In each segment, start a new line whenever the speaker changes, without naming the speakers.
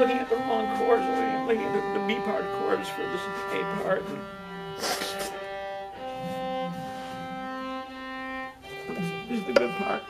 looking at the wrong chords. At, looking at the, the B part chords for this A part. This is the good part.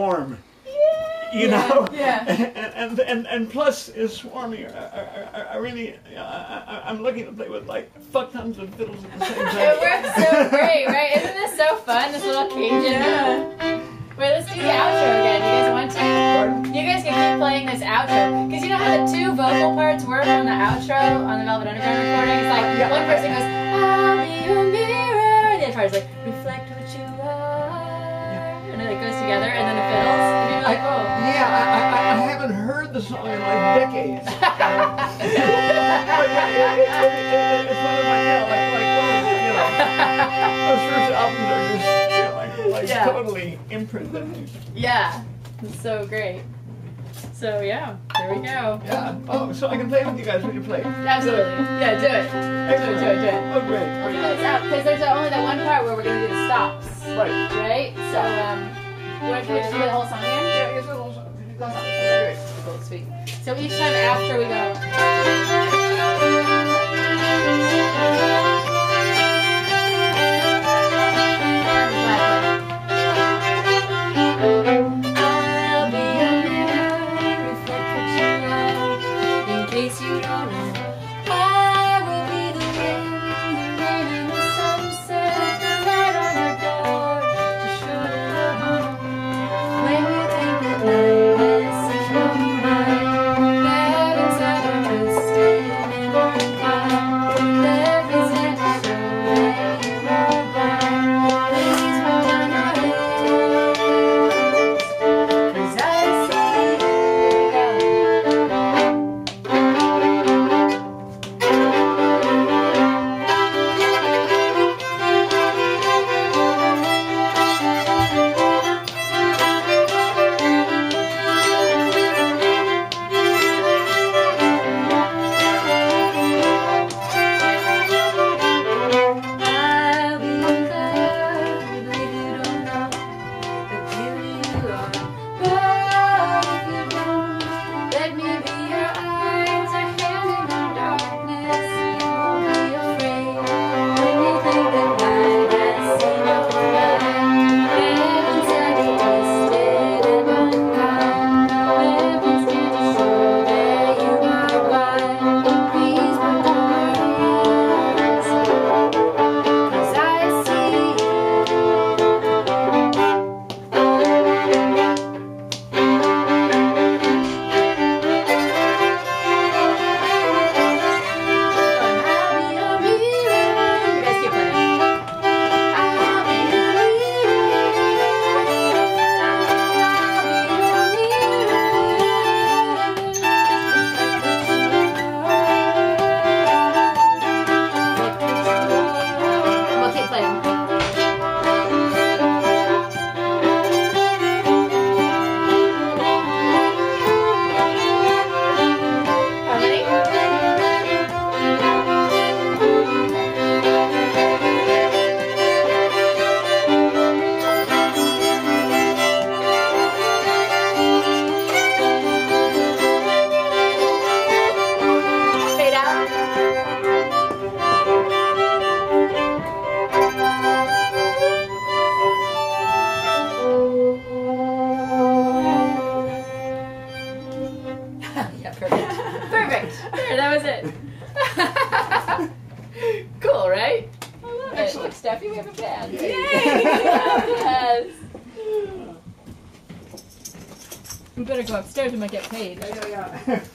Swarm. You know,
Yeah.
and, and and and plus it's swarming. I, I, I- really, I, I'm looking to play with like fuck tons of fiddles at the same time.
It works so great, right? Isn't this so fun? This little Cajun. Wait, let's do the outro again. You guys want to?
Pardon?
You guys can keep playing this outro. Because you know how the two vocal parts work on the outro on the Velvet Underground recording? It's like
Yeah.
one person goes, I'll the
in like decades. But it, it, it, it, it, it's one of my, yeah, like, like of you know, those first albums are just, you know, like, like
Yeah.
totally imprinted.
yeah. It's so great. So, yeah, there we go.
Yeah. Oh, so I can play with you guys when you play.
Absolutely. Yeah, do it. Do it, do it, do it.
Oh, great.
We'll do this out because there's only that one part where we're gonna do the stops,
Right.
right? So um, you want to do the whole song again?
Yeah, a little.
Whole song. So each time after we go. Perfect. There, that was it. cool, right? I love it. Look, Steffi, we have a band.
Yay.
yes.
We better go upstairs. We might get paid.
Yeah, yeah, yeah.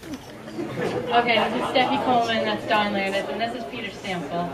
Okay, this is Steffi Coleman, that's Don Landis, and this is Peter Stampfel.